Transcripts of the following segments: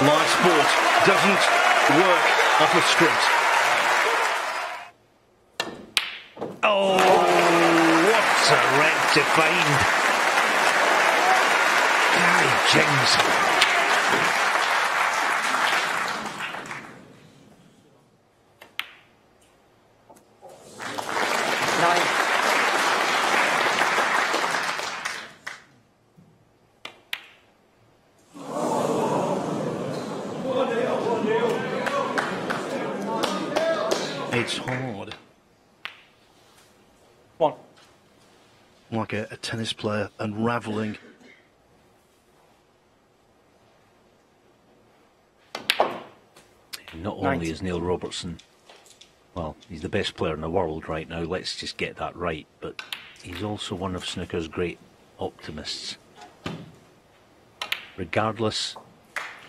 Live sport doesn't work off a script. Oh, what a red to find. Gary James. It's hard. One. Like a, a tennis player unravelling. Not only Ninety. is Neil Robertson, well, he's the best player in the world right now, let's just get that right, but he's also one of snooker's great optimists. Regardless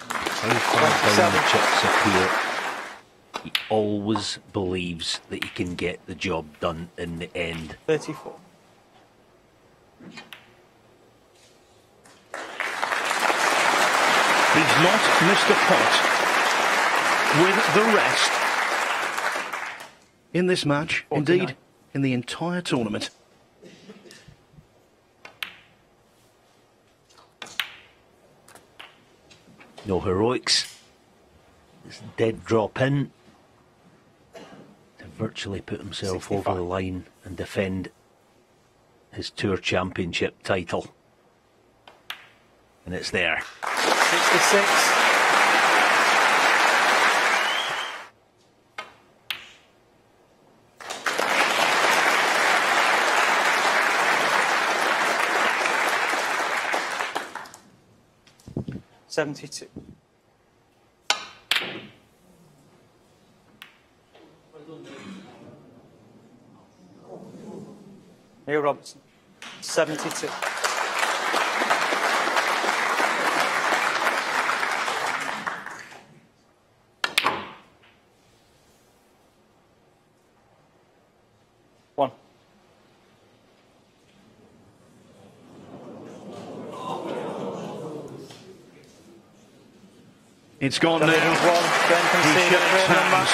how far down the chips appear, he always believes that he can get the job done in the end. 34. He's not Mr. Pot with the rest in this match, 49. indeed, in the entire tournament. No heroics. It's dead drop in to virtually put himself over the line and defend his tour championship title. And it's there. 66. Seventy-two. Neil Robertson. Seventy-two. One. It's gone One. now. Then conceded. shakes hands.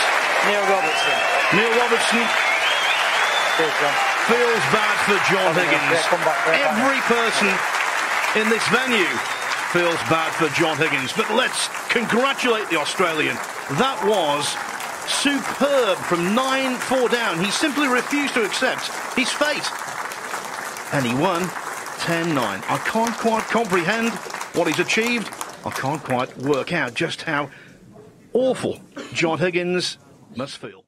Neil Robertson. Neil Robertson Cheers, John. Feels bad for John Oh, Higgins. yeah, come back, come back. Every person in this venue feels bad for John Higgins. But let's congratulate the Australian. That was superb from 9 4 down. He simply refused to accept his fate. And he won 10 9. I can't quite comprehend what he's achieved. I can't quite work out just how awful John Higgins must feel.